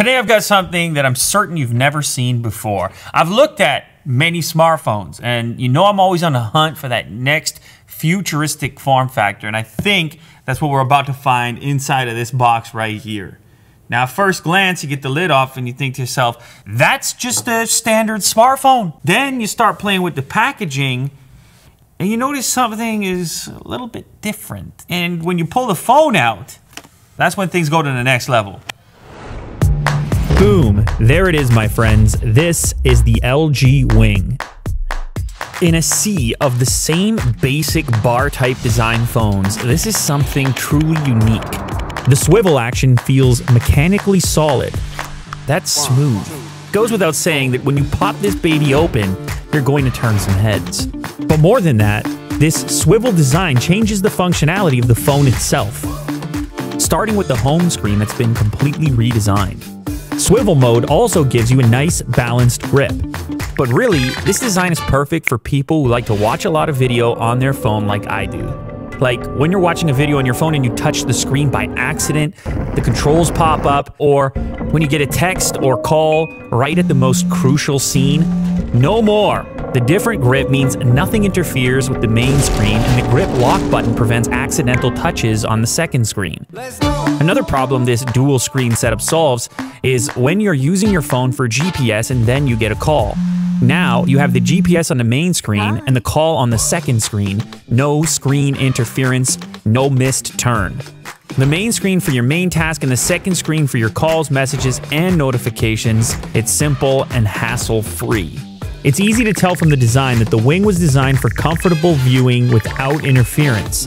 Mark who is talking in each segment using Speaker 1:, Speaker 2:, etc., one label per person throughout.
Speaker 1: Today I've got something that I'm certain you've never seen before. I've looked at many smartphones and you know I'm always on the hunt for that next futuristic form factor and I think that's what we're about to find inside of this box right here. Now, first glance, you get the lid off and you think to yourself, that's just a standard smartphone. Then you start playing with the packaging and you notice something is a little bit different. And when you pull the phone out, that's when things go to the next level.
Speaker 2: Boom, there it is, my friends. This is the LG Wing. In a sea of the same basic bar type design phones, this is something truly unique. The swivel action feels mechanically solid. That's smooth. Goes without saying that when you pop this baby open, you're going to turn some heads. But more than that, this swivel design changes the functionality of the phone itself. Starting with the home screen that's been completely redesigned. Swivel mode also gives you a nice balanced grip. But really, this design is perfect for people who like to watch a lot of video on their phone like I do. Like when you're watching a video on your phone and you touch the screen by accident, the controls pop up, or when you get a text or call right at the most crucial scene. No more! The different grip means nothing interferes with the main screen, and the grip lock button prevents accidental touches on the second screen. Another problem this dual screen setup solves is when you're using your phone for GPS and then you get a call. Now you have the GPS on the main screen and the call on the second screen. No screen interference, no missed turn. The main screen for your main task and the second screen for your calls, messages, and notifications. It's simple and hassle free. It's easy to tell from the design that the wing was designed for comfortable viewing without interference.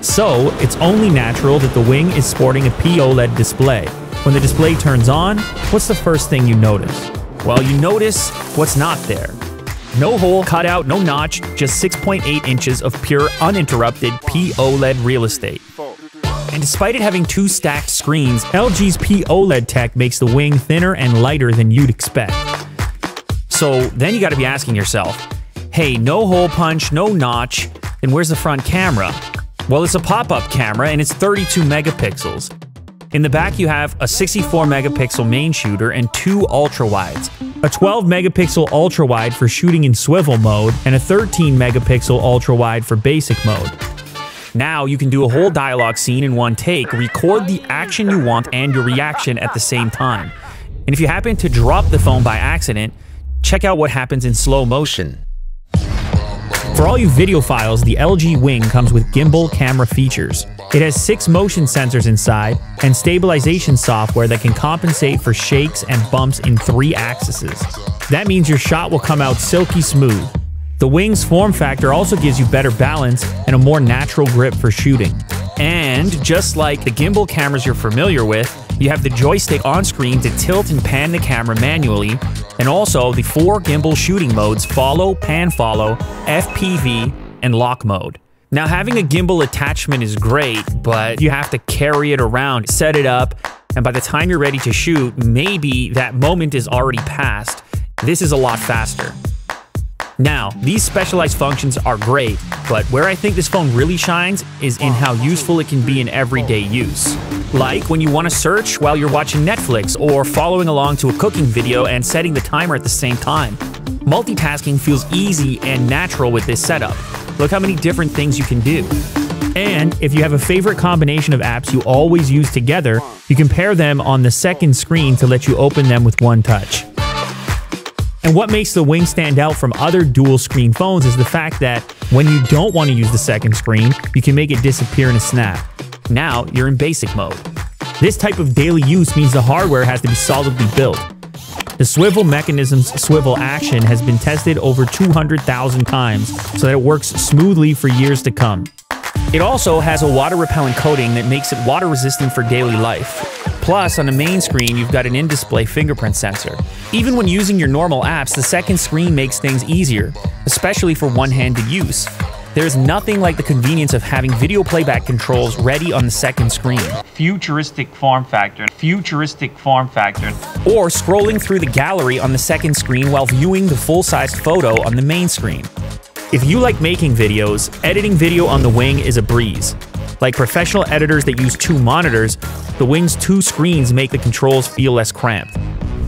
Speaker 2: So, it's only natural that the wing is sporting a POLED display. When the display turns on, what's the first thing you notice? Well, you notice what's not there. No hole cut out, no notch, just 6.8 inches of pure uninterrupted POLED real estate. And despite it having two stacked screens, LG's POLED tech makes the wing thinner and lighter than you'd expect. So then you gotta be asking yourself, hey, no hole punch, no notch, then where's the front camera? Well, it's a pop-up camera and it's 32 megapixels. In the back, you have a 64 megapixel main shooter and two ultra wides. A 12 megapixel ultra wide for shooting in swivel mode and a 13 megapixel ultra wide for basic mode. Now you can do a whole dialogue scene in one take, record the action you want and your reaction at the same time. And if you happen to drop the phone by accident, check out what happens in slow motion. For all you videophiles, the LG Wing comes with gimbal camera features. It has six motion sensors inside and stabilization software that can compensate for shakes and bumps in three axes. That means your shot will come out silky smooth. The Wing's form factor also gives you better balance and a more natural grip for shooting. And just like the gimbal cameras you're familiar with, you have the joystick on screen to tilt and pan the camera manually, and also the four gimbal shooting modes follow, pan follow, FPV, and lock mode. Now, having a gimbal attachment is great, but you have to carry it around, set it up, and by the time you're ready to shoot, maybe that moment is already past. This is a lot faster. Now, these specialized functions are great, but where I think this phone really shines is in how useful it can be in everyday use. Like when you want to search while you're watching Netflix or following along to a cooking video and setting the timer at the same time. Multitasking feels easy and natural with this setup. Look how many different things you can do. And if you have a favorite combination of apps you always use together, you can pair them on the second screen to let you open them with one touch. And what makes the Wing stand out from other dual screen phones is the fact that when you don't want to use the second screen, you can make it disappear in a snap. Now you're in basic mode. This type of daily use means the hardware has to be solidly built. The swivel mechanism's swivel action has been tested over 200,000 times so that it works smoothly for years to come. It also has a water repellent coating that makes it water resistant for daily life. Plus, on the main screen, you've got an in-display fingerprint sensor. Even when using your normal apps, the second screen makes things easier, especially for one-handed use. There's nothing like the convenience of having video playback controls ready on the second screen.
Speaker 1: Futuristic form factor, futuristic form factor.
Speaker 2: Or scrolling through the gallery on the second screen while viewing the full-sized photo on the main screen. If you like making videos, editing video on the Wing is a breeze. Like professional editors that use two monitors, the Wing's two screens make the controls feel less cramped.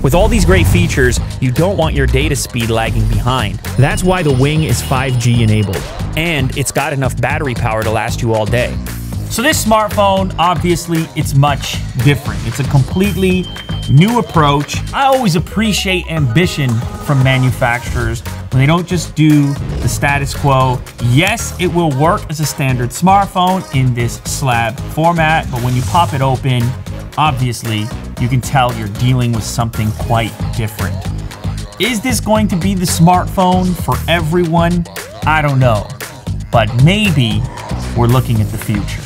Speaker 2: With all these great features, you don't want your data speed lagging behind. That's why the Wing is 5G enabled, and it's got enough battery power to last you all day.
Speaker 1: So this smartphone, obviously, it's much different. It's a completely new approach. I always appreciate ambition from manufacturers when they don't just do the status quo. Yes, it will work as a standard smartphone in this slab format, but when you pop it open, obviously, you can tell you're dealing with something quite different. Is this going to be the smartphone for everyone? I don't know. But maybe we're looking at the future.